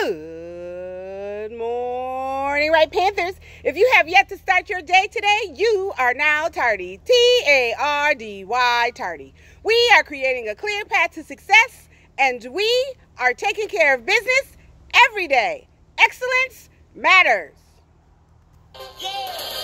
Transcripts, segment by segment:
Good morning, Wright Panthers. If you have yet to start your day today, you are now tardy. T A R D Y, tardy. We are creating a clear path to success, and we are taking care of business every day. Excellence matters. Yeah.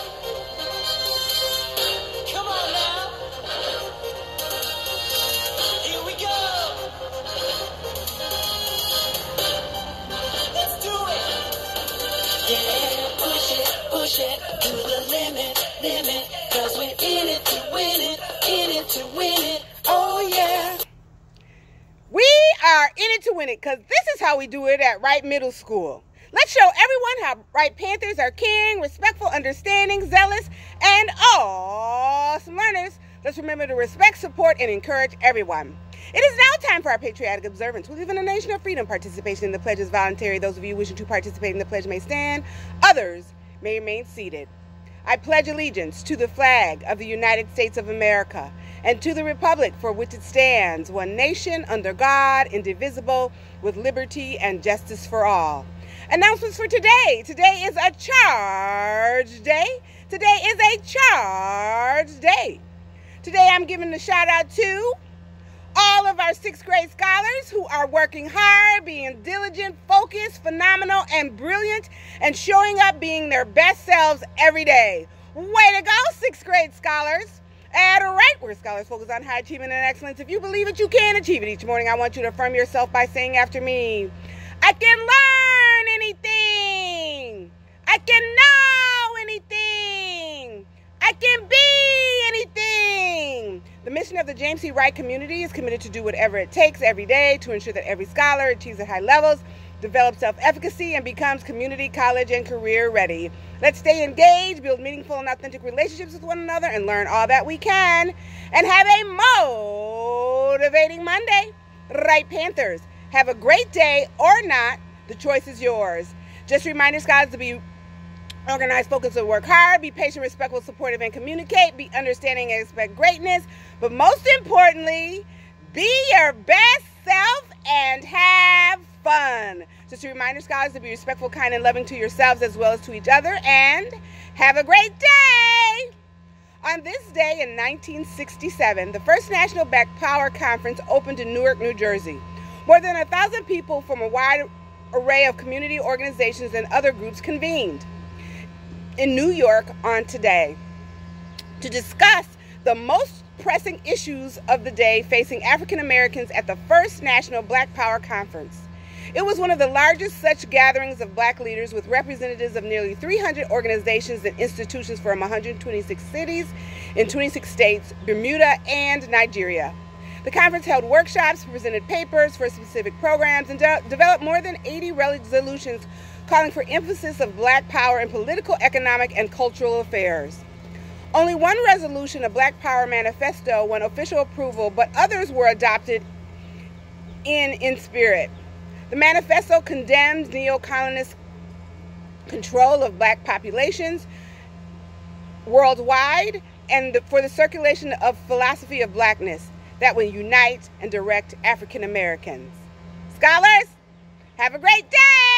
To the limit, limit. Cause we're in it to win it, in it to win it. Oh yeah. We are in it to win it because this is how we do it at Wright Middle School. Let's show everyone how Wright Panthers are caring, respectful, understanding, zealous, and awesome learners. Let's remember to respect, support, and encourage everyone. It is now time for our patriotic observance. We live in a nation of freedom. Participation in the pledge is voluntary. Those of you wishing to participate in the pledge may stand. Others may remain seated. I pledge allegiance to the flag of the United States of America and to the republic for which it stands, one nation under God, indivisible, with liberty and justice for all. Announcements for today. Today is a charge day. Today is a charge day. Today I'm giving a shout out to sixth grade scholars who are working hard, being diligent, focused, phenomenal, and brilliant, and showing up being their best selves every day. Way to go, sixth grade scholars. At Wright, where scholars focus on high achievement and excellence. If you believe it, you can achieve it. Each morning, I want you to affirm yourself by saying after me, I can learn anything. I can know anything. I can be anything. The mission of the James C. Wright community is committed to do whatever it takes every day to ensure that every scholar achieves at high levels, develops self efficacy, and becomes community, college, and career ready. Let's stay engaged, build meaningful and authentic relationships with one another, and learn all that we can. And have a motivating Monday. Wright, Panthers. Have a great day or not. The choice is yours. Just remind scholars to be organized, focused, and work hard. Be patient, respectful, supportive, and communicate. Be understanding and expect greatness. But most importantly, be your best self and have fun. Just a reminder, scholars, to be respectful, kind, and loving to yourselves as well as to each other. And have a great day. On this day in 1967, the first National Black Power Conference opened in Newark, New Jersey. More than a thousand people from a wide array of community organizations and other groups convened in Newark on today to discuss the most pressing issues of the day facing African Americans at the first National Black Power Conference. It was one of the largest such gatherings of black leaders with representatives of nearly 300 organizations and institutions from 126 cities in 26 states, Bermuda, and Nigeria. The conference held workshops, presented papers for specific programs, and de- developed more than 80 resolutions calling for emphasis of black power in political, economic, and cultural affairs. Only one resolution, a Black Power Manifesto, won official approval, but others were adopted in, in spirit. The manifesto condemned neo-colonist control of black populations worldwide and the, for the circulation of philosophy of blackness that will unite and direct African Americans. Scholars, have a great day!